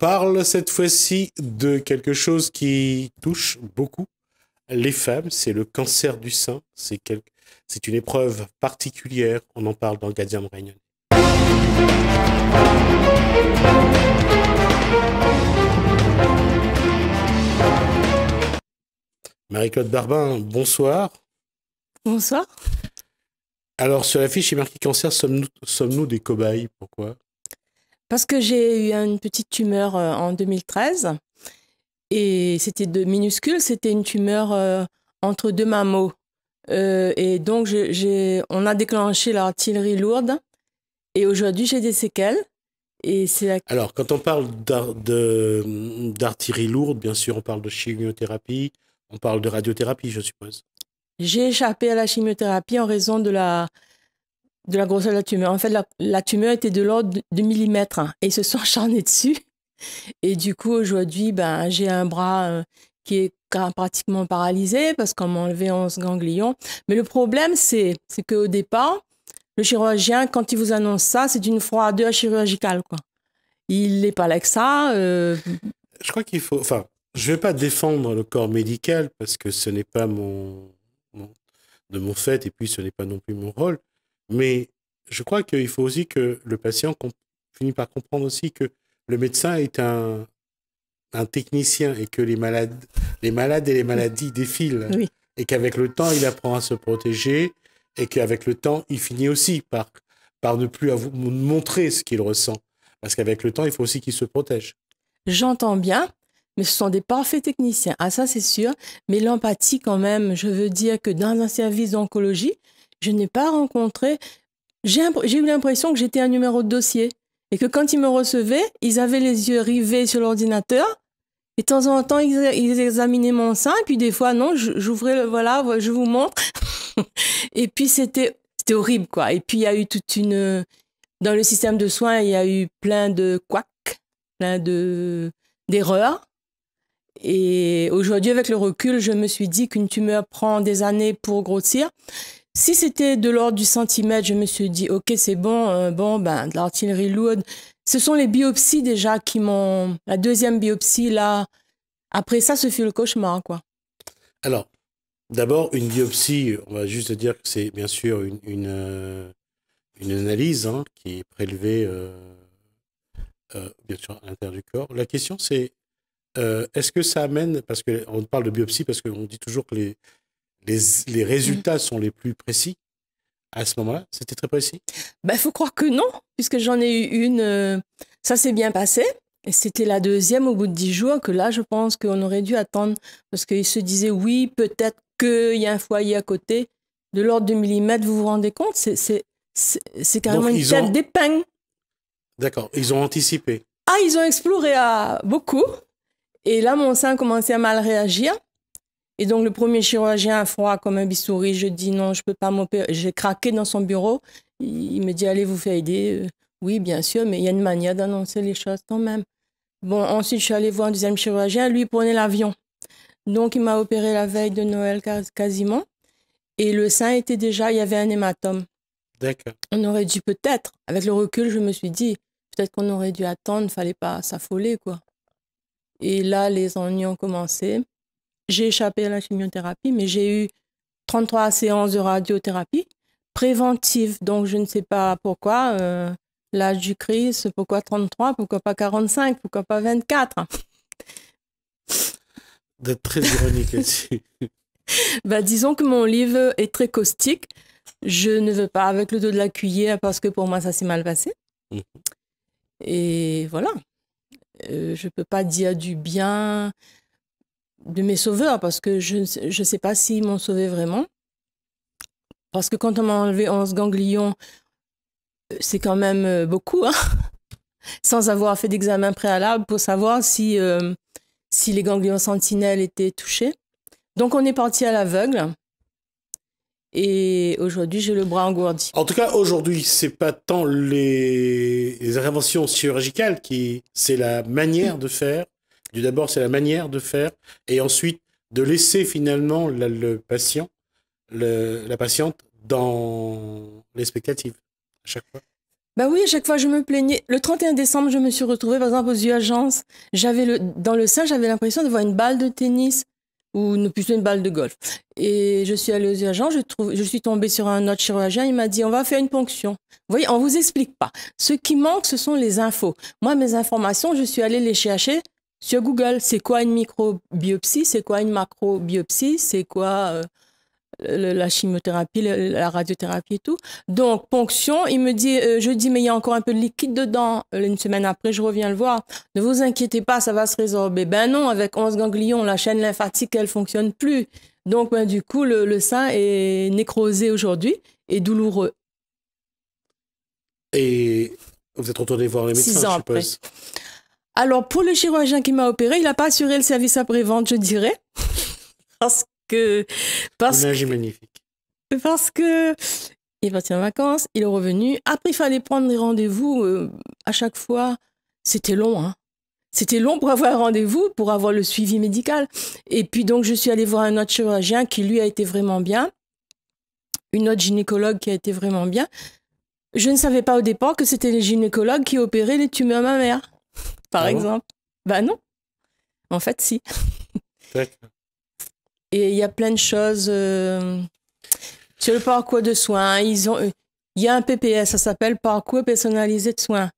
parle cette fois-ci de quelque chose qui touche beaucoup les femmes, c'est le cancer du sein. C'est quel... une épreuve particulière. On en parle dans Gadiam Réunion. Marie-Claude Barbin, bonsoir. Bonsoir. Alors, sur la fiche, il est marqué cancer, sommes-nous sommes des cobayes? Pourquoi? Parce que j'ai eu une petite tumeur euh, en 2013 et c'était de minuscule, c'était une tumeur euh, entre deux mammots. Euh, et donc, j'ai, on a déclenché l'artillerie lourde et aujourd'hui, j'ai des séquelles. Et c'est Alors, quand on parle d'artillerie lourde, bien sûr, on parle de chimiothérapie, on parle de radiothérapie, je suppose. J'ai échappé à la chimiothérapie en raison de la, de la grosseur de la tumeur. En fait, la, tumeur était de l'ordre de millimètres hein, et ils se sont acharnés dessus. Et du coup, aujourd'hui, ben, j'ai un bras euh, qui est pratiquement paralysé parce qu'on m'a enlevé 11 ganglions. Mais le problème, c'est qu'au départ, le chirurgien, quand il vous annonce ça, c'est une froideur chirurgicale. Quoi. Il n'est pas là que ça. Euh. Je crois qu'il faut. Enfin, je ne vais pas défendre le corps médical parce que ce n'est pas mon, de mon fait et puis ce n'est pas non plus mon rôle. Mais je crois qu'il faut aussi que le patient finisse par comprendre aussi que le médecin est un, un technicien et que les malades, les malades et les maladies défilent. Et qu'avec le temps, il apprend à se protéger et qu'avec le temps, il finit aussi par, par ne plus montrer ce qu'il ressent. Parce qu'avec le temps, il faut aussi qu'il se protège. J'entends bien, mais ce sont des parfaits techniciens. Ah, ça, c'est sûr. Mais l'empathie, quand même, je veux dire que dans un service d'oncologie, je n'ai pas rencontré. J'ai eu l'impression que j'étais un numéro de dossier. Et que quand ils me recevaient, ils avaient les yeux rivés sur l'ordinateur. Et de temps en temps, ils, examinaient mon sein. Et puis des fois, non, j'ouvrais le, voilà, je vous montre. et puis c'était, horrible, quoi. Et puis il y a eu toute une, dans le système de soins, il y a eu plein de couacs, plein de, d'erreurs. Et aujourd'hui, avec le recul, je me suis dit qu'une tumeur prend des années pour grossir. Si c'était de l'ordre du centimètre, je me suis dit, OK, c'est bon, euh, bon, ben, de l'artillerie lourde. Ce sont les biopsies déjà qui m'ont. La deuxième biopsie, là, après ça, ce fut le cauchemar, quoi. Alors, d'abord, une biopsie, on va juste dire que c'est bien sûr une, une, euh, analyse hein, qui est prélevée, euh, bien sûr, à l'intérieur du corps. La question, c'est est-ce que ça amène, parce qu'on parle de biopsie, parce qu'on dit toujours que les, les, résultats sont les plus précis à ce moment-là? C'était très précis? Il ben, faut croire que non, puisque j'en ai eu une, euh, ça s'est bien passé. Et c'était la deuxième au bout de dix jours que là, je pense qu'on aurait dû attendre parce qu'il se disait oui, peut-être qu'il y a un foyer à côté. De l'ordre de millimètres, vous vous rendez compte? C'est carrément une tête d'épingle. D'accord, ils ont anticipé. Ah, ils ont exploré à beaucoup. Et là, mon sein commençait à mal réagir. Et donc, le premier chirurgien, froid comme un bistouri, je dis non, je peux pas m'opérer. J'ai craqué dans son bureau. Il me dit, allez vous faire aider. Euh, oui, bien sûr, mais il y a une manière d'annoncer les choses quand même. Bon, ensuite, je suis allée voir un deuxième chirurgien. Lui, il prenait l'avion. Donc, il m'a opéré la veille de Noël quasiment. Et le sein était déjà, il y avait un hématome. D'accord. On aurait dû peut-être, avec le recul, je me suis dit, peut-être qu'on aurait dû attendre, il ne fallait pas s'affoler, quoi. Et là, les ennuis ont commencé. J'ai échappé à la chimiothérapie, mais j'ai eu 33 séances de radiothérapie préventive. Donc, je ne sais pas pourquoi. Euh, l'âge du Christ, pourquoi 33, pourquoi pas 45, pourquoi pas 24 D'être très ironique là-dessus. bah, disons que mon livre est très caustique. Je ne veux pas avec le dos de la cuillère parce que pour moi, ça s'est mal passé. Mhm. Et voilà. Euh, je ne peux pas dire du bien de mes sauveurs parce que je ne sais pas s'ils m'ont sauvé vraiment. Parce que quand on m'a enlevé 11 ganglions, euh, c'est quand même euh, beaucoup, hein sans avoir fait d'examen préalable pour savoir si, euh, si les ganglions sentinelles étaient touchés. Donc on est parti à l'aveugle. Et aujourd'hui, j'ai le bras engourdi. En tout cas, aujourd'hui, c'est pas tant les, les interventions chirurgicales qui, c'est la manière de faire D'abord, c'est la manière de faire, et ensuite de laisser finalement le, patient, la patiente dans l'expectative à chaque fois. Bah oui, à chaque fois je me plaignais. Le 31 décembre, je me suis retrouvée par exemple aux urgences. J'avais le dans le sein, j'avais l'impression de voir une balle de tennis ou plutôt une balle de golf. Et je suis allée aux urgences, je, trouve, je suis tombée sur un autre chirurgien, il m'a dit on va faire une ponction. Vous voyez, on vous explique pas. Ce qui manque, ce sont les infos. Moi, mes informations, je suis allée les chercher sur Google. C'est quoi une microbiopsie? C'est quoi une macrobiopsie? C'est quoi euh, la chimiothérapie, la radiothérapie et tout? Donc, ponction, il me dit, euh, je dis, mais il y a encore un peu de liquide dedans. Euh, une semaine après, je reviens le voir. Ne vous inquiétez pas, ça va se résorber. Ben non, avec 11 ganglions, la chaîne lymphatique, elle fonctionne plus. Donc, ben, du coup, le, sein est nécrosé aujourd'hui et douloureux. Et vous êtes retourné voir les médecins, ans je suppose? Alors, pour le chirurgien qui m'a opéré, il n'a pas assuré le service après-vente, je dirais. Parce que parce magnifique. Parce que il est parti en vacances, il est revenu. Après, il fallait prendre des rendez-vous euh, à chaque fois. C'était long, hein. C'était long pour avoir un rendez-vous, pour avoir le suivi médical. Et puis donc, je suis allée voir un autre chirurgien qui, lui, a été vraiment bien. Une autre gynécologue qui a été vraiment bien. Je ne savais pas au départ que c'était les gynécologues qui opéraient les tumeurs mammaires, par ah exemple. ben non. En fait, si. Et il y a plein de choses euh, sur le parcours de soins. Ils ont, il y a un PPS, ça s'appelle parcours personnalisé de soins.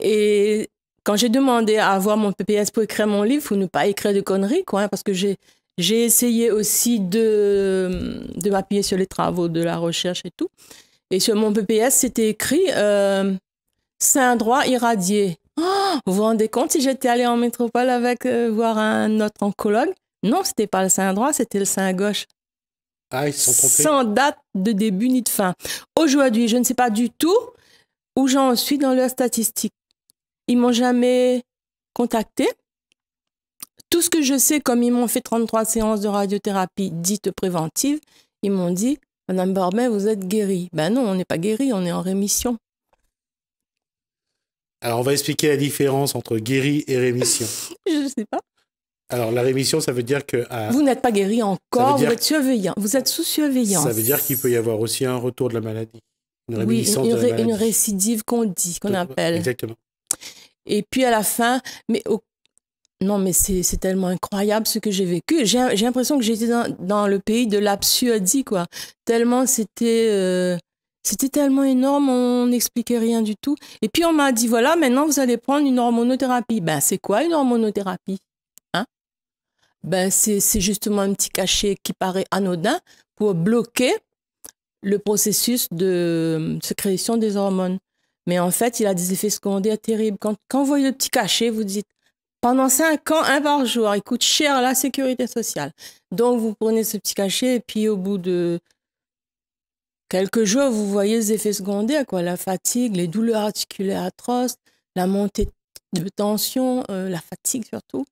Et quand j'ai demandé à avoir mon PPS pour écrire mon livre, faut ne pas écrire de conneries, quoi, hein, parce que j'ai j'ai essayé aussi de, de m'appuyer sur les travaux de la recherche et tout. Et sur mon PPS, c'était écrit euh, un droit irradié. Oh, vous vous rendez compte si j'étais allée en métropole avec euh, voir un autre oncologue non, c'était pas le sein droit, c'était le sein gauche. Ah, ils sont trompés. Sans date de début ni de fin. Aujourd'hui, je ne sais pas du tout où j'en suis dans leurs statistiques. Ils m'ont jamais contacté. Tout ce que je sais, comme ils m'ont fait 33 séances de radiothérapie dites préventives, ils m'ont dit Madame Barbet, vous êtes guérie. Ben non, on n'est pas guérie, on est en rémission. Alors, on va expliquer la différence entre guérie et rémission. je ne sais pas. Alors, la rémission, ça veut dire que. vous n'êtes pas guéri encore, vous êtes surveillant. Vous êtes sous surveillance. Ça veut dire qu'il peut y avoir aussi un retour de la maladie. Une oui, une, récidive qu'on dit, qu'on appelle. Exactement. Et puis à la fin, mais non, mais c'est tellement incroyable ce que j'ai vécu. J'ai l'impression que j'étais dans, dans, le pays de l'absurdie, quoi. Tellement c'était. Euh, c'était tellement énorme, on n'expliquait rien du tout. Et puis on m'a dit voilà, maintenant vous allez prendre une hormonothérapie. Ben c'est quoi une hormonothérapie ben c'est justement un petit cachet qui paraît anodin pour bloquer le processus de euh, sécrétion des hormones. Mais en fait, il a des effets secondaires terribles. Quand, vous voyez le petit cachet, vous dites, pendant cinq ans, un par jour, il coûte cher la sécurité sociale. Donc, vous prenez ce petit cachet et puis au bout de quelques jours, vous voyez les effets secondaires, quoi. La fatigue, les douleurs articulaires atroces, la montée de tension, euh, la fatigue surtout.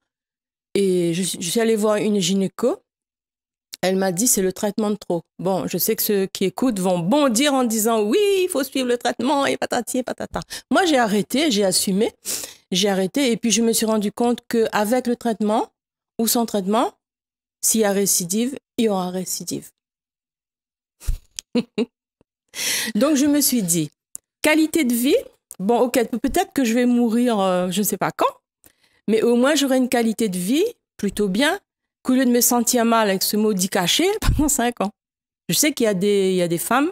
Et je, suis allée voir une gynéco. Elle m'a dit c'est le traitement de trop. Bon, je sais que ceux qui écoutent vont bondir en disant oui, il faut suivre le traitement et patati et patata. Moi, j'ai arrêté, j'ai assumé, j'ai arrêté et puis je me suis rendu compte qu'avec le traitement ou sans traitement, s'il y a récidive, il y aura récidive. Donc je me suis dit qualité de vie. Bon, ok, peut-être que je vais mourir, euh, je ne sais pas quand, mais au moins j'aurai une qualité de vie plutôt bien qu'au lieu de me sentir mal avec ce maudit cachet pendant cinq ans. Je sais qu'il y a des, il y a des femmes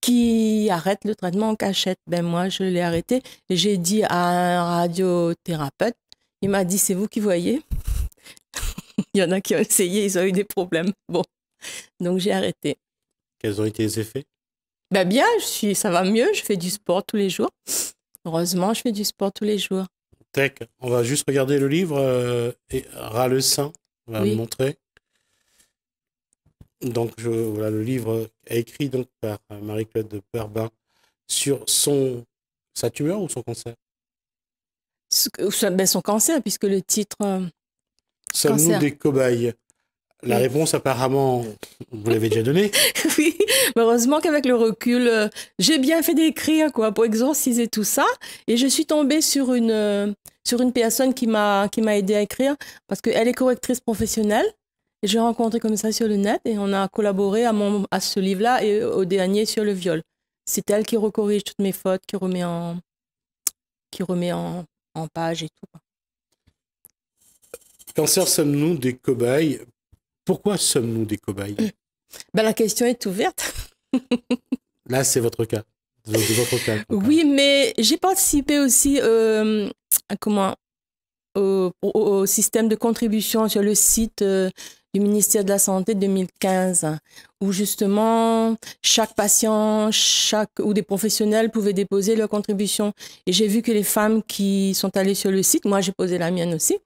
qui arrêtent le traitement en cachette. Ben moi, je l'ai arrêté. J'ai dit à un radiothérapeute, il m'a dit, c'est vous qui voyez. il y en a qui ont essayé, ils ont eu des problèmes. Bon, donc j'ai arrêté. Quels ont été les effets? Ben bien, je suis, ça va mieux. Je fais du sport tous les jours. Heureusement, je fais du sport tous les jours. On va juste regarder le livre euh, et Ras le sein. On va le montrer. Donc, je, voilà, le livre est écrit donc par Marie-Claude de Perbin sur son, sa tumeur ou son cancer? Ben, Son cancer, puisque le titre. Euh, Sommes-nous des cobayes? La réponse, apparemment, vous l'avez déjà donnée. oui, heureusement qu'avec le recul, euh, j'ai bien fait d'écrire quoi pour exorciser tout ça, et je suis tombée sur une euh, sur une personne qui m'a aidé à écrire parce qu'elle est correctrice professionnelle. Et j'ai rencontré comme ça sur le net et on a collaboré à mon à ce livre-là et au dernier sur le viol. C'est elle qui recorrige toutes mes fautes, qui remet en, qui remet en, en page et tout. Cancer, sommes-nous des cobayes Pourquoi sommes-nous des cobayes ben, La question est ouverte. Là, c'est votre cas. Votre cas oui, mais j'ai participé aussi euh, à comment, au, au, système de contribution sur le site euh, du ministère de la Santé 2015, où justement chaque patient, chaque ou des professionnels pouvaient déposer leur contribution. Et j'ai vu que les femmes qui sont allées sur le site, moi j'ai posé la mienne aussi,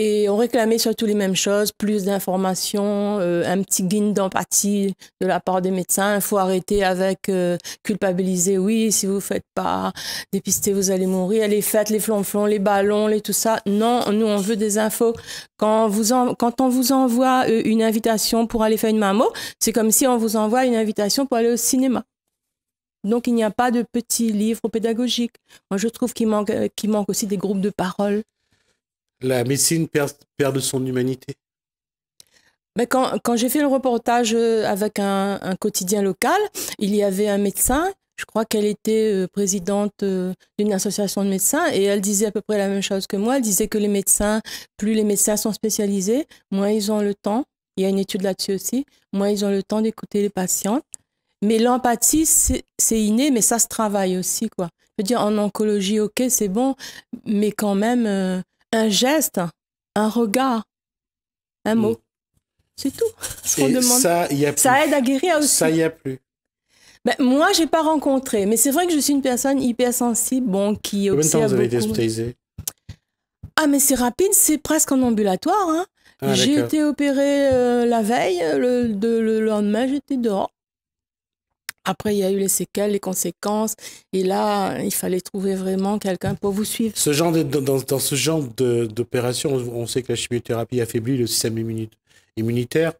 et on réclamait surtout les mêmes choses, plus d'informations, euh, un petit guide d'empathie de la part des médecins. Il faut arrêter avec euh, culpabiliser. Oui, si vous ne faites pas dépister, vous allez mourir. Les fêtes, les flonflons, les ballons, les tout ça. Non, nous, on veut des infos. Quand, vous quand on vous envoie euh, une invitation pour aller faire une mammo, c'est comme si on vous envoie une invitation pour aller au cinéma. Donc, il n'y a pas de petits livres pédagogiques. Moi, je trouve qu'il manque, manque aussi des groupes de parole la médecine perd, de son humanité mais quand, quand j'ai fait le reportage euh, avec un, quotidien local, il y avait un médecin, je crois qu'elle était euh, présidente euh, d'une association de médecins, et elle disait à peu près la même chose que moi. Elle disait que les médecins, plus les médecins sont spécialisés, moins ils ont le temps. Il y a une étude là-dessus aussi. Moins ils ont le temps d'écouter les patients. Mais l'empathie, c'est inné, mais ça se travaille aussi, quoi. Je veux dire, en oncologie, ok, c'est bon, mais quand même, un geste, un regard, un mot. Mm. C'est tout ce qu'on demande. Ça, y a ça aide à guérir aussi. Ça, il n'y a plus. Ben, moi, j'ai pas rencontré, mais c'est vrai que je suis une personne hypersensible, bon, qui Combien de temps vous avez été hospitalisée? Ah, mais c'est rapide, c'est presque en ambulatoire. Hein. Ah, j'ai été opérée euh, la veille, le, le lendemain, j'étais dehors. Après, il y a eu les séquelles, les conséquences. Et là, il fallait trouver vraiment quelqu'un pour vous suivre. Ce genre de, dans, dans, ce genre d'opération, on sait que la chimiothérapie affaiblit le système immunitaire.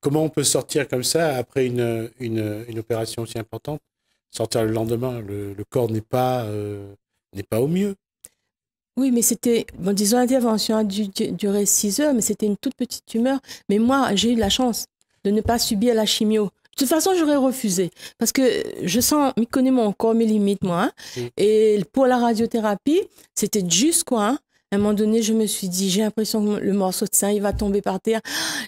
comment on peut sortir comme ça après une, une, une opération aussi importante? Sortir le lendemain, le, le corps n'est pas, euh, n'est pas au mieux. Oui, mais c'était, bon, disons, l'intervention a dû durer six heures, mais c'était une toute petite tumeur. Mais moi, j'ai eu la chance de ne pas subir la chimio. De toute façon, j'aurais refusé parce que je sens, je connais mon corps, mes limites, moi. Hein. Mm. Et pour la radiothérapie, c'était juste quoi. Hein. À un moment donné, je me suis dit, j'ai l'impression que le morceau de sein, il va tomber par terre.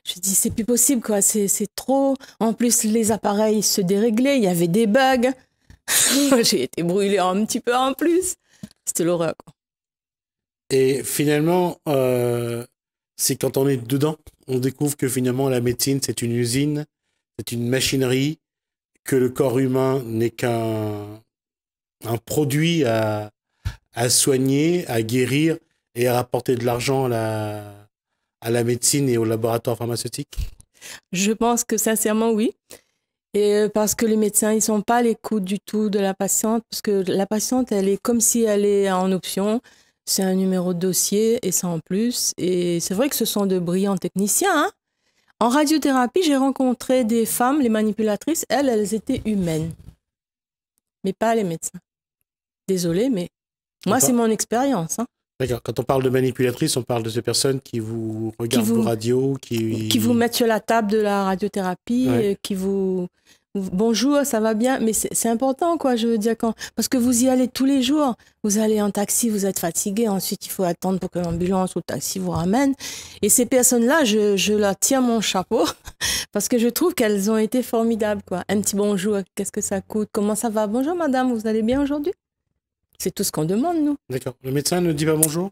Je dis, c'est plus possible, quoi. C'est trop. En plus, les appareils se déréglaient. Il y avait des bugs. j'ai été brûlée un petit peu en plus. C'était l'horreur, quoi. Et finalement, euh, c'est quand on est dedans, on découvre que finalement, la médecine, c'est une usine c'est une machinerie, que le corps humain n'est qu'un un produit à, soigner, à guérir et à rapporter de l'argent à la, médecine et au laboratoire pharmaceutique Je pense que sincèrement, oui. Et parce que les médecins, ils sont pas à l'écoute du tout de la patiente, parce que la patiente, elle est comme si elle est en option. C'est un numéro de dossier et ça en plus. Et c'est vrai que ce sont de brillants techniciens, hein en radiothérapie, j'ai rencontré des femmes, les manipulatrices, elles, elles étaient humaines, mais pas les médecins. Désolée, mais moi, c'est mon expérience. Hein. D'accord. Quand on parle de manipulatrices, on parle de ces personnes qui vous regardent vos radios, qui... qui vous mettent sur la table de la radiothérapie, qui vous bonjour, ça va bien, mais c'est important, quoi, je veux dire, quand, parce que vous y allez tous les jours. Vous allez en taxi, vous êtes fatigué, ensuite il faut attendre pour que l'ambulance ou le taxi vous ramène. Et ces personnes-là, je, je leur tire mon chapeau, parce que je trouve qu'elles ont été formidables, quoi. Un petit bonjour, qu'est-ce que ça coûte, comment ça va? Bonjour madame, vous allez bien aujourd'hui? C'est tout ce qu'on demande, nous. D'accord. Le médecin ne dit pas bonjour?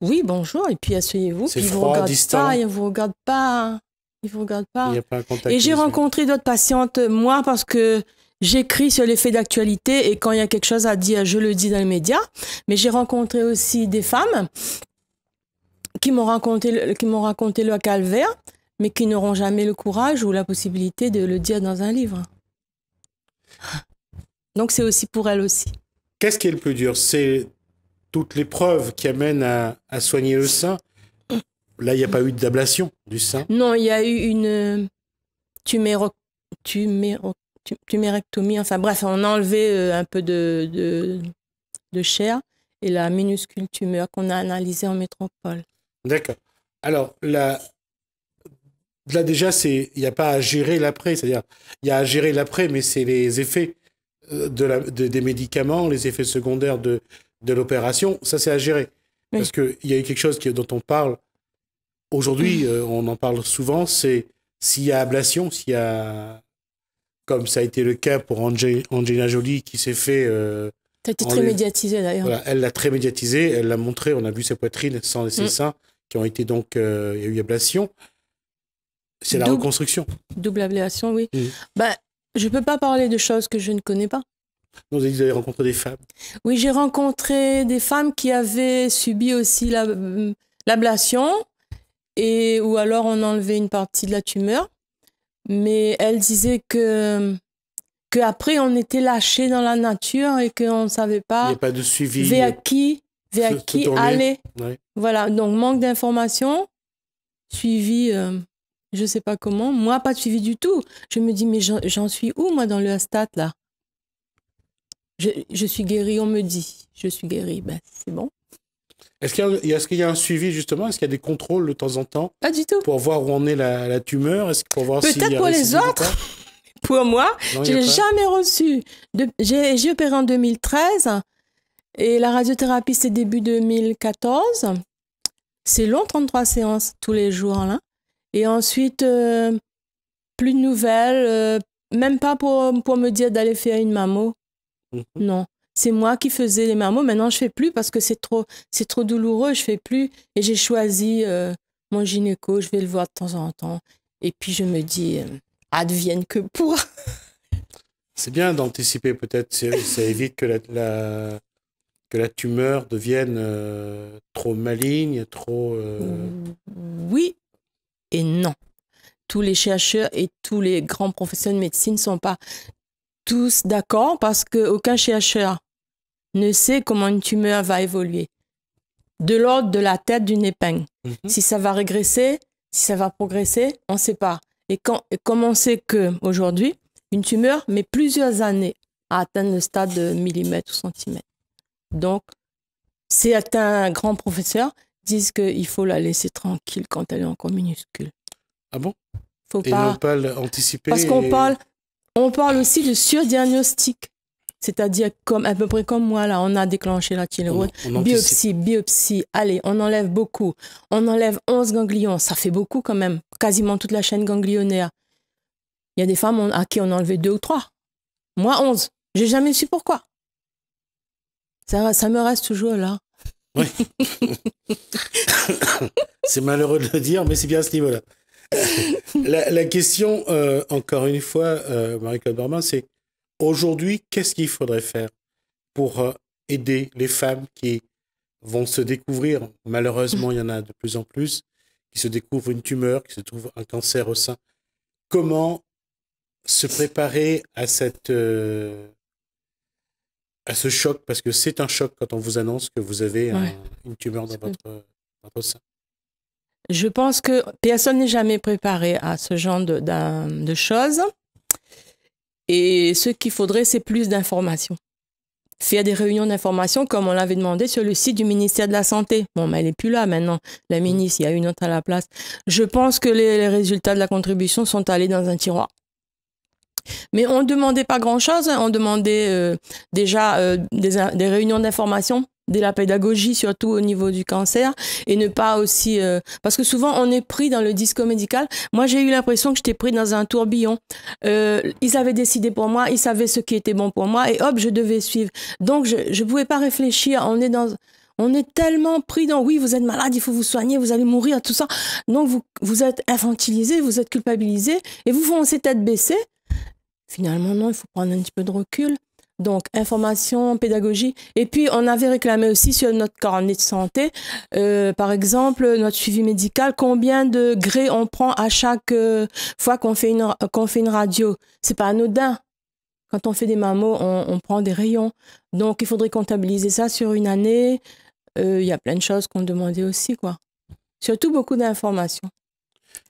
Oui, bonjour, et puis asseyez-vous. C'est froid, vous distant. Pas, il vous regarde pas. Il vous regarde pas. Il y a pas un contact et j'ai rencontré d'autres patientes, moi, parce que j'écris sur les faits d'actualité et quand il y a quelque chose à dire, je le dis dans les médias. Mais j'ai rencontré aussi des femmes qui m'ont raconté, qui m'ont raconté leur calvaire, mais qui n'auront jamais le courage ou la possibilité de le dire dans un livre. Donc c'est aussi pour elles aussi. Qu'est-ce qui est le plus dur? C'est toutes les preuves qui amènent à, à soigner le sein Là, il n'y a pas eu d'ablation du sein? Non, il y a eu une tuméro... Tuméro... tumérectomie. Enfin bref, on a enlevé euh, un peu de, de, de chair et la minuscule tumeur qu'on a analysée en métropole. D'accord. Alors, la... là déjà, il n'y a pas à gérer l'après. C'est-à-dire, il y a à gérer l'après, mais c'est les effets euh, de la, des médicaments, les effets secondaires de, de l'opération. Ça, c'est à gérer. Parce qu'il y a eu quelque chose qui, dont on parle aujourd'hui, euh, on en parle souvent, c'est s'il y a ablation, s'il y a, comme ça a été le cas pour Angelina Jolie qui s'est fait. Euh, ça a été très médiatisé d'ailleurs. Voilà, elle l'a très médiatisé, elle l'a montré, on a vu ses poitrines sans ses mm. seins qui ont été donc. Euh, il y a eu ablation. C'est la reconstruction. Double ablation, oui. Mm. Ben, je ne peux pas parler de choses que je ne connais pas. vous avez rencontré des femmes Oui, j'ai rencontré des femmes qui avaient subi aussi l'ablation et ou alors on enlevait une partie de la tumeur. Mais elle disait que qu'après on était lâché dans la nature et qu'on ne savait pas, Il pas de suivi vers qui, vers qui aller. Voilà, donc manque d'informations, suivi, euh, je ne sais pas comment. Moi, pas de suivi du tout. Je me dis, mais j'en suis où, moi, dans le stat, là? Je, je, suis guérie, on me dit. Je suis guérie, ben, c'est bon. Est-ce qu'il y, a un suivi justement? Est-ce qu'il y a des contrôles de temps en temps? Pas du tout. Pour voir où en est la, tumeur? Est-ce pour voir Peut-être pour les autres. pour moi, je n'ai jamais reçu. J'ai opéré en 2013 et la radiothérapie c'est début 2014. C'est long, 33 séances tous les jours là. Et ensuite, euh, plus de nouvelles, euh, même pas pour, pour me dire d'aller faire une mammo. Mhm. Non. C'est moi qui faisais les marmots. Maintenant, je fais plus parce que c'est trop, c'est trop douloureux. Je fais plus. Et j'ai choisi euh, mon gynéco. Je vais le voir de temps en temps. Et puis, je me dis, euh, advienne que pour. c'est bien d'anticiper peut-être. Ça évite que la, que la tumeur devienne euh, trop maligne, trop. Oui et non. Tous les chercheurs et tous les grands professionnels de médecine ne sont pas tous d'accord parce qu'aucun chercheur ne sait comment une tumeur va évoluer. De l'ordre de la tête d'une épingle. Mhm. Si ça va régresser, si ça va progresser, on ne sait pas. Et, quand, et comme on sait qu'aujourd'hui, une tumeur met plusieurs années à atteindre le stade de millimètre ou centimètre. Donc, certains grands professeurs disent qu'il faut la laisser tranquille quand elle est encore minuscule. Ah bon? Faut Et pas... pas l'anticiper Parce qu'on parle, on parle aussi de surdiagnostic. C'est-à-dire comme à peu près comme moi là, on a déclenché la thyroïde, biopsie, biopsie. Allez, on enlève beaucoup. On enlève 11 ganglions, ça fait beaucoup quand même, quasiment toute la chaîne ganglionnaire. Il y a des femmes à qui on a enlevé deux ou trois. Moi 11. J'ai jamais su pourquoi. Ça, ça me reste toujours là. Oui. c'est malheureux de le dire, mais c'est bien à ce niveau-là. La, question, euh, encore une fois, euh, Marie-Claude Barman, c'est Aujourd'hui, qu'est-ce qu'il faudrait faire pour euh, aider les femmes qui vont se découvrir, malheureusement il y en a de plus en plus, qui se découvrent une tumeur, qui se trouvent un cancer au sein. Comment se préparer à cette euh, à ce choc? Parce que c'est un choc quand on vous annonce que vous avez une tumeur dans votre, votre, sein. Je pense que personne n'est jamais préparé à ce genre de, de choses. Et ce qu'il faudrait, c'est plus d'informations. Faire des réunions d'information comme on l'avait demandé sur le site du ministère de la Santé. Bon, mais elle n'est plus là maintenant. La ministre, il y a une autre à la place. Je pense que les, résultats de la contribution sont allés dans un tiroir. Mais on ne demandait pas grand-chose. Hein. On demandait euh, déjà euh, des réunions d'information de la pédagogie, surtout au niveau du cancer, et ne pas aussi... Euh, parce que souvent, on est pris dans le disco médical. Moi, j'ai eu l'impression que j'étais pris dans un tourbillon. Euh, ils avaient décidé pour moi, ils savaient ce qui était bon pour moi, et hop, je devais suivre. Donc, je ne pouvais pas réfléchir. On est dans... On est tellement pris dans oui, vous êtes malade, il faut vous soigner, vous allez mourir, tout ça. Donc vous, vous êtes infantilisé, vous êtes culpabilisé et vous foncez tête baissée. Finalement, non, il faut prendre un petit peu de recul. Donc, information, pédagogie. Et puis, on avait réclamé aussi sur notre carnet de santé, euh, par exemple, notre suivi médical, combien de grés on prend à chaque euh, fois qu'on fait une, qu'on fait une radio. C'est pas anodin. Quand on fait des mammos, on, prend des rayons. Donc, il faudrait comptabiliser ça sur une année. Euh, il y a plein de choses qu'on demandait aussi, quoi. Surtout beaucoup d'informations.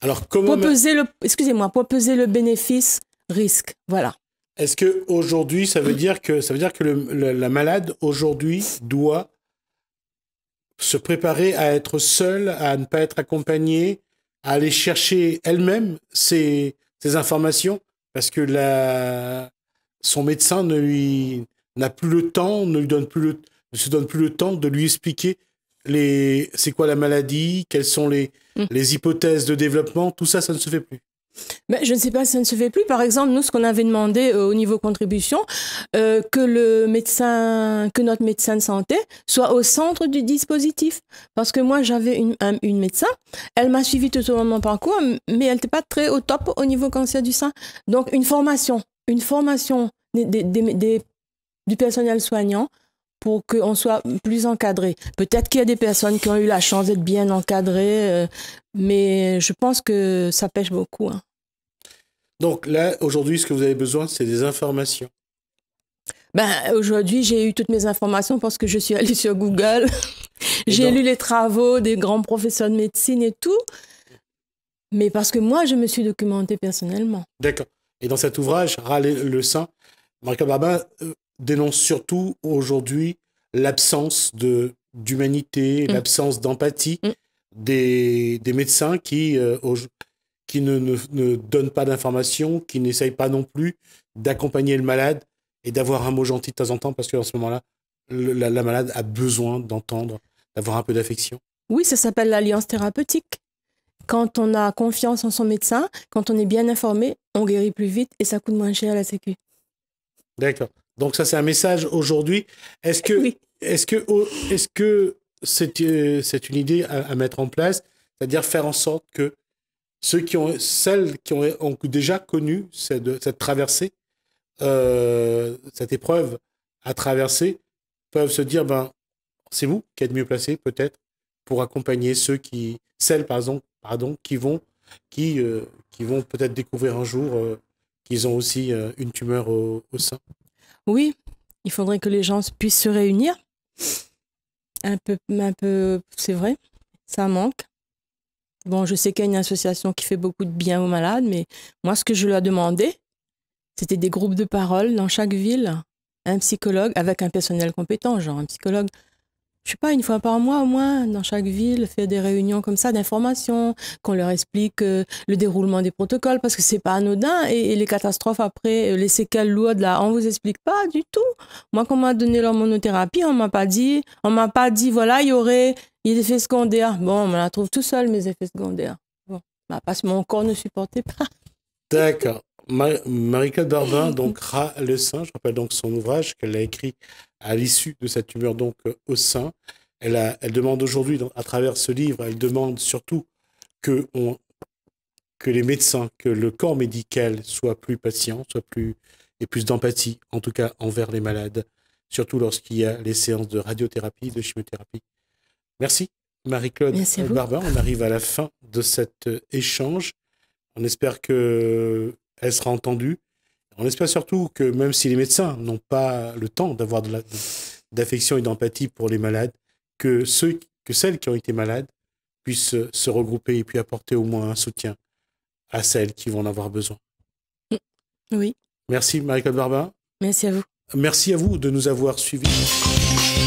Alors, comment... Pour peser le, excusez-moi, pour peser le bénéfice, risque. Voilà. Est-ce que aujourd'hui, ça veut dire que ça veut dire que la malade aujourd'hui doit se préparer à être seule, à ne pas être accompagnée à aller chercher elle-même ces, ces informations? Parce que la, son médecin ne lui n'a plus le temps, ne lui donne plus le, ne se donne plus le temps de lui expliquer les, c'est quoi la maladie, quelles sont les, mm. les hypothèses de développement, tout ça, ça ne se fait plus. Mais je ne sais pas ça ne se fait plus. Par exemple, nous, ce qu'on avait demandé euh, au niveau contribution, euh, que le médecin, que notre médecin de santé soit au centre du dispositif. Parce que moi, j'avais une, une médecin, elle m'a suivi tout au long de mon parcours, mais elle n'était pas très au top au niveau cancer du sein. Donc, une formation, une formation des, des, du personnel soignant pour qu'on soit plus encadré. Peut-être qu'il y a des personnes qui ont eu la chance d'être bien encadrées, euh, mais je pense que ça pêche beaucoup. Hein. Donc là, aujourd'hui, ce que vous avez besoin, c'est des informations. Ben, aujourd'hui, j'ai eu toutes mes informations parce que je suis allée sur Google. j'ai lu les travaux des grands professeurs de médecine et tout. Mais parce que moi, je me suis documentée personnellement. D'accord. Et dans cet ouvrage, Râler le sein, Marc Baba euh, dénonce surtout aujourd'hui l'absence de d'humanité, mm. l'absence d'empathie mm. des, des, médecins qui, euh, qui ne, ne, ne, donnent pas d'informations, qui n'essayent pas non plus d'accompagner le malade et d'avoir un mot gentil de temps en temps parce qu'en ce moment-là, la, la, malade a besoin d'entendre, d'avoir un peu d'affection. Oui, ça s'appelle l'alliance thérapeutique. Quand on a confiance en son médecin, quand on est bien informé, on guérit plus vite et ça coûte moins cher à la Sécu. D'accord. Donc ça, c'est un message aujourd'hui. Est-ce que, est-ce que, est-ce que c'est, euh, c'est une idée à, mettre en place, c'est-à-dire faire en sorte que ceux qui ont, celles qui ont, ont déjà connu cette, cette traversée, euh, cette épreuve à traverser, peuvent se dire, ben, c'est vous qui êtes mieux placé peut-être pour accompagner ceux qui, celles par exemple, pardon, qui vont, qui, euh, qui vont peut-être découvrir un jour qu'ils ont aussi une tumeur au, au sein. Oui, il faudrait que les gens puissent se réunir. Un peu, un peu, c'est vrai, ça manque. Bon, je sais qu'il y a une association qui fait beaucoup de bien aux malades, mais moi, ce que je leur demandais, c'était des groupes de parole dans chaque ville, un psychologue avec un personnel compétent, genre un psychologue je sais pas, une fois par mois au moins, dans chaque ville, faire des réunions comme ça d'information, qu'on leur explique euh, le déroulement des protocoles, parce que c'est pas anodin, et, les catastrophes après, euh, les séquelles lourdes, là, on vous explique pas du tout. Moi, quand on m'a donné l'hormonothérapie, on m'a pas dit, on m'a pas dit, voilà, il y aurait des effets secondaires. Bon, on me la trouve tout seul, mes effets secondaires. Bon, bah, parce que mon corps ne supportait pas. D'accord. Marie-Claude Barbin, donc Rat le sein, je rappelle donc son ouvrage qu'elle a écrit à l'issue de cette tumeur donc euh, au sein. Elle, a, elle demande aujourd'hui, à travers ce livre, elle demande surtout que, on, que les médecins, que le corps médical soit plus patient, soit plus et plus d'empathie, en tout cas envers les malades, surtout lorsqu'il y a les séances de radiothérapie, de chimiothérapie. Merci Marie-Claude Barbin. On arrive à la fin de cet euh, échange. On espère que elle sera entendue. On espère surtout que même si les médecins n'ont pas le temps d'avoir de d'affection et d'empathie pour les malades, que, ceux, que celles qui ont été malades puissent se regrouper et puis apporter au moins un soutien à celles qui vont en avoir besoin. Oui. Merci Marie-Claude Barbin. Merci à vous. Merci à vous de nous avoir suivis.